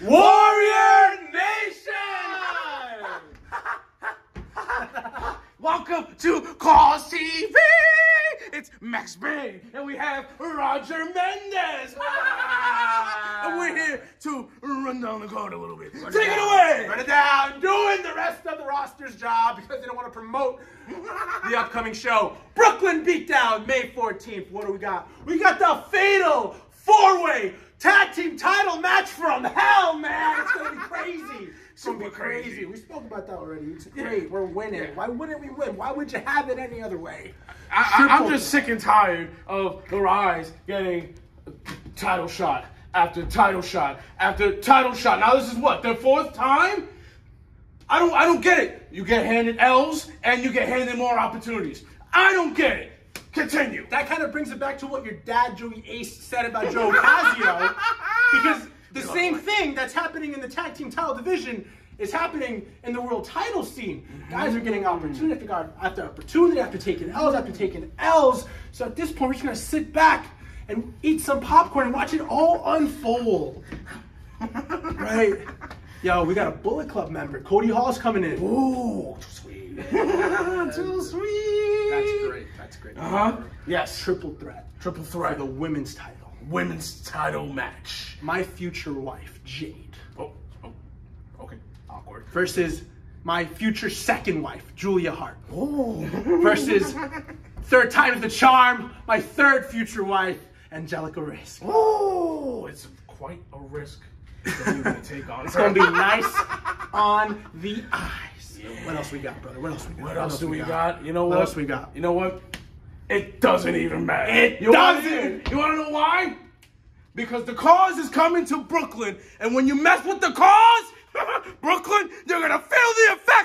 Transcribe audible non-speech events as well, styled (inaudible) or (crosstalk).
Warrior Nation! (laughs) Welcome to Cause TV! It's Max Bane, and we have Roger Mendez! (laughs) and we're here to run down the card a little bit. Take it away! Run it down, doing the rest of the roster's job because they don't want to promote (laughs) the upcoming show. Brooklyn Beatdown, May 14th. What do we got? We got the fatal four-way tag team title match from hell, man. It's gonna be crazy. It's gonna be crazy. crazy. We spoke about that already. It's great. We're winning. Why wouldn't we win? Why would you have it any other way? I, I'm just sick and tired of the Rise getting title shot after title shot after title shot. Now this is what their fourth time. I don't I don't get it. You get handed L's and you get handed more opportunities. I don't get it. Continue. that kind of brings it back to what your dad, Joey Ace, said about Joe Casio. because the same thing that's happening in the tag team title division is happening in the world title scene. Guys are getting opportunity after opportunity after taking L's after taking L's. So at this point, we're just gonna sit back and eat some popcorn and watch it all unfold. right? Yo, we got a Bullet Club member. Cody Hall's coming in. Ooh, too sweet. (laughs) too sweet. That's great. That's great. Uh huh. Yes. Triple threat Triple for threat. the women's title. women's title match. my future wife, Jade, Oh, oh, okay. Awkward. versus my future second wife, Julia Hart, Oh. versus third time's the charm, my third future wife, Angelica Reyes. Oh, it's quite a risk that you're gonna take on. It's gonna be nice on the eyes. What else we got, brother? What else we got? What else do we got? You know what? What else we got? You know what? It doesn't even matter. It you wanna- doesn't. you want to know why? Because the cause is coming to Brooklyn, and when you mess with the cause, (laughs) Brooklyn, you're gonna feel the effects. Ah!